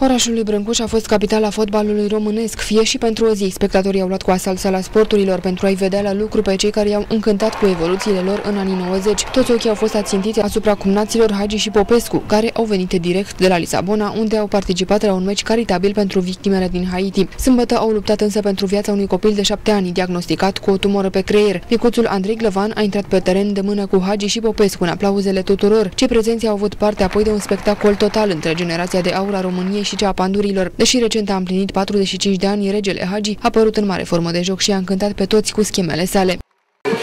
Orașul lui Brâncuș a fost capitala fotbalului românesc, fie și pentru o zi. Spectatorii au luat cu asalt sala sporturilor pentru a-i vedea la lucru pe cei care i-au încântat cu evoluțiile lor în anii 90. Toți ochii au fost ațintiți asupra cumnaților Hagi și Popescu, care au venit direct de la Lisabona, unde au participat la un meci caritabil pentru victimele din Haiti. Sâmbătă au luptat însă pentru viața unui copil de șapte ani, diagnosticat cu o tumoră pe creier. Micuțul Andrei Glăvan a intrat pe teren de mână cu Hagi și Popescu în aplauzele tuturor. Cei prezenți au avut parte apoi de un spectacol total între generația de aur a României și cea a pandurilor. Deși recent a împlinit 45 de ani, regele Hagi a apărut în mare formă de joc și a încântat pe toți cu schemele sale.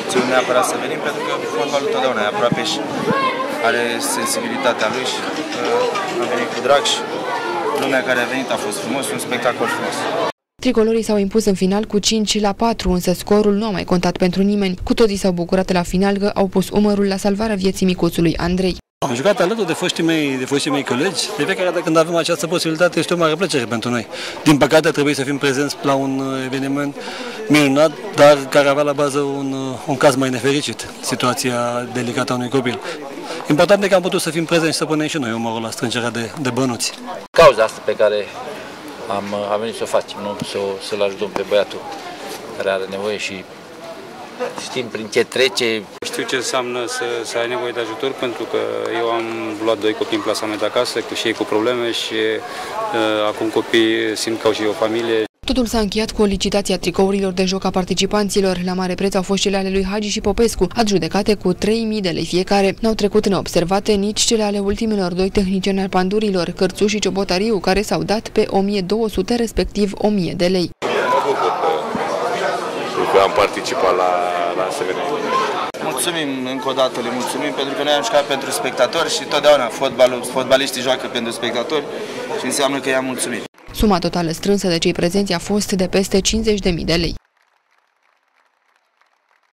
Țin neapărat să venim pentru că fotbalul totdeauna e aproape și are sensibilitatea lui și uh, am venit cu drag și lumea care a venit a fost frumos, un spectacol frumos. Tricolorii s-au impus în final cu 5 la 4, însă scorul nu a mai contat pentru nimeni. Cu toții s-au bucurat la final că au pus umărul la salvarea vieții micuțului Andrei. Am jucat alături de foștii mei, de foștii mei colegi. De fiecare dată când avem această posibilitate este o mare plăcere pentru noi. Din păcate trebuie să fim prezenți la un uh, eveniment minunat, dar care avea la bază un, uh, un caz mai nefericit, situația delicată a unui copil. Important e că am putut să fim prezenți și să punem și noi umorul la strângerea de, de bănuți. Cauza asta pe care am, uh, am venit să o facem, nu? Să, să-l ajutăm pe băiatul care are nevoie și știm prin ce trece. Știu ce înseamnă să, să ai nevoie de ajutor pentru că eu am luat doi copii în plasament acasă, cu și ei cu probleme și uh, acum copiii simt că au și o familie. Totul s-a încheiat cu o licitație a tricourilor de joc a participanților. La mare preț au fost cele ale lui Hagi și Popescu, adjudecate cu 3.000 de lei fiecare. N-au trecut neobservate nici cele ale ultimelor doi tehnicieni al pandurilor, Cărțu și Ciobotariu, care s-au dat pe 1.200, respectiv 1.000 de lei că am participat la, la asemenea Mulțumim încă o dată, le mulțumim pentru că noi am jucat pentru spectatori și totdeauna fotbalul, fotbaliștii joacă pentru spectatori și înseamnă că i-am mulțumit. Suma totală strânsă de cei prezenți a fost de peste 50.000 de lei.